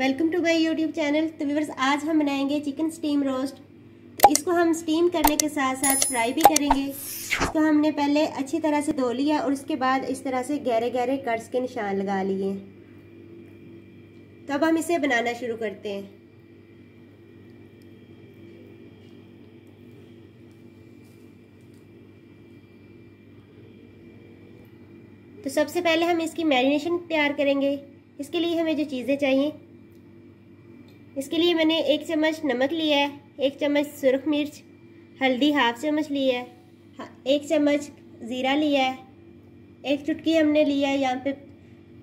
Welcome to my YouTube channel. तो viewers आज हम बनाएँगे चिकन स्टीम रोस्ट तो इसको हम स्टीम करने के साथ साथ फ्राई भी करेंगे। इसको हमने पहले अच्छी तरह से धो लिया और उसके बाद इस तरह से गहरे गहरे कट्स के निशान लगा लिए। तो अब हम इसे बनाना शुरू करते हैं। तो सबसे पहले हम इसकी मैरिनेशन तैयार करेंगे। इसके लिए हमें जो चीज़ें चाहिए इसके लिए मैंने एक चम्मच नमक लिया है, एक चम्मच सुरख मिर्च, हल्दी हाफ़ चम्मच लिया है एक चम्मच ज़ीरा लिया है, एक चुटकी हमने लिया है यहाँ पे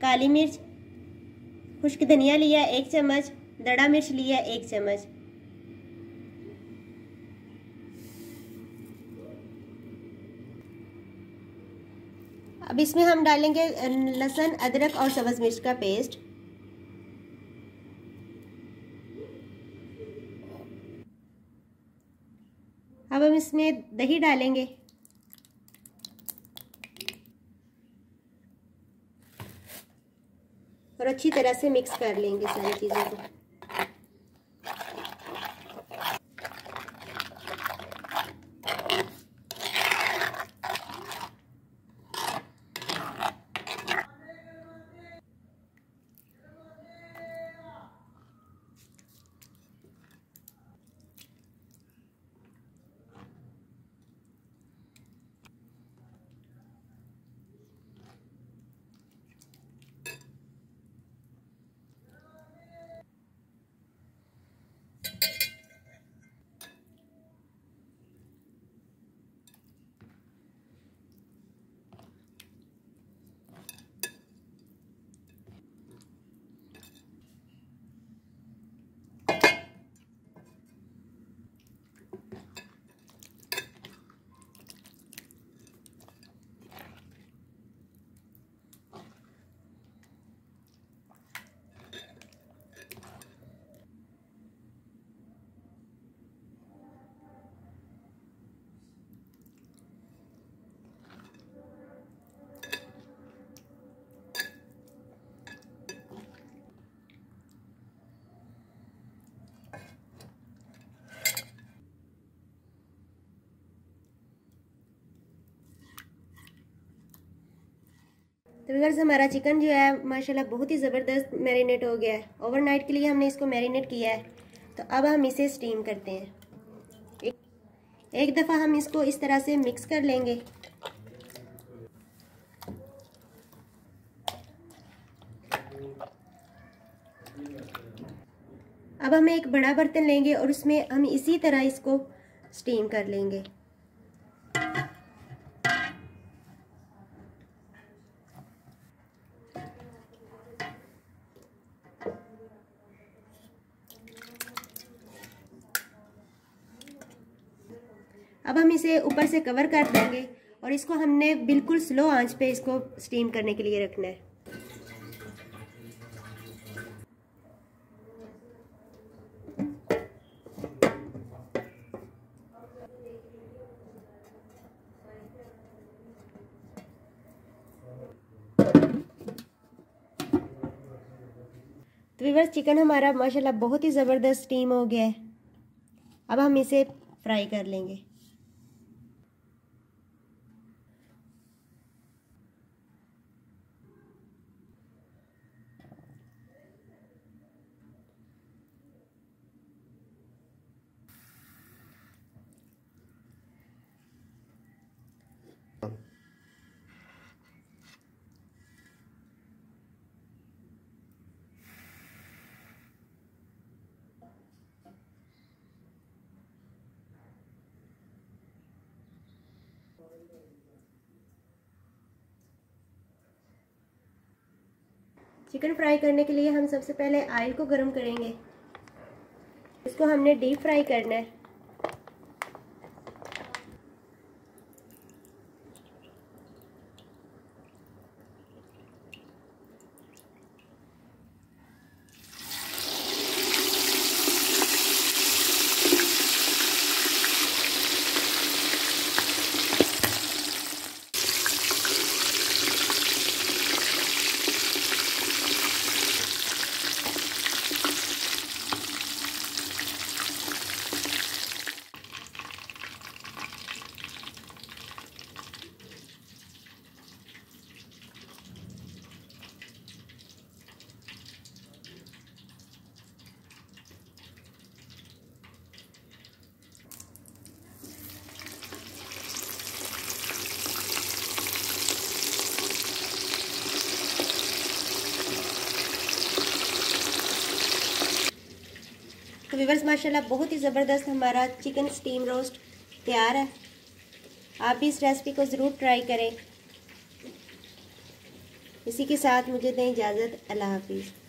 काली मिर्च, खुश्क धनिया लिया है, एक चम्मच, दड़ा मिर्च लिया है, एक चम्मच। अब इसमें हम डालेंगे लहसुन, अदरक और सब्ज़ मिर्च का पेस्ट। अब हम इसमें दही डालेंगे। और अच्छी तरह से मिक्स कर लेंगे सारी चीज़ों को। तो विवर्स हमारा चिकन जो है माशाल्लाह बहुत ही ज़बरदस्त मैरिनेट हो गया है। ओवरनाइट के लिए हमने इसको मैरिनेट किया है। तो अब हम इसे स्टीम करते हैं। एक, एक दफ़ा हम इसको इस तरह से मिक्स कर लेंगे। अब हम एक बड़ा बर्तन लेंगे और उसमें हम इसी तरह इसको स्टीम कर लेंगे। अब हम इसे ऊपर से कवर कर देंगे और इसको हमने बिल्कुल स्लो आँच पे इसको स्टीम करने के लिए रखना है। तो चिकन हमारा, माशाल्लाह, बहुत ही ज़बरदस्त स्टीम हो गया है। अब हम इसे फ्राई कर लेंगे। चिकन फ्राई करने के लिए हम सबसे पहले आयल को गर्म करेंगे। इसको हमने डीप फ्राई करना है। तो वीवर्स माशाल्लाह, बहुत ही ज़बरदस्त हमारा चिकन स्टीम रोस्ट तैयार है। आप भी इस रेसिपी को ज़रूर ट्राई करें। इसी के साथ मुझे दें इजाज़त, अल्लाह हाफिज़।